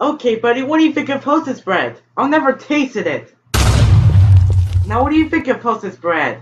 Okay, buddy, what do you think of Hostess bread? I'll never tasted it. Now, what do you think of Hostess bread?